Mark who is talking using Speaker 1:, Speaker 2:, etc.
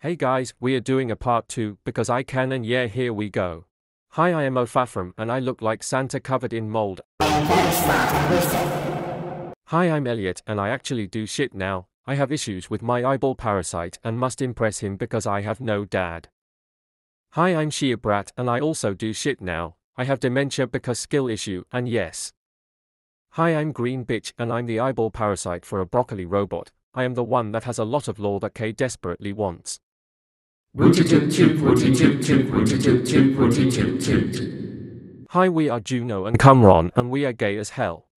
Speaker 1: Hey guys, we are doing a part 2 because I can and yeah here we go. Hi I am Ofafram and I look like Santa covered in mold. Hi I'm Elliot and I actually do shit now. I have issues with my eyeball parasite and must impress him because I have no dad. Hi I'm Shia Brat and I also do shit now. I have dementia because skill issue and yes. Hi I'm Green Bitch and I'm the eyeball parasite for a broccoli robot. I am the one that has a lot of lore that K desperately wants. Hi, we are Juno and Cumron, and we are gay as hell.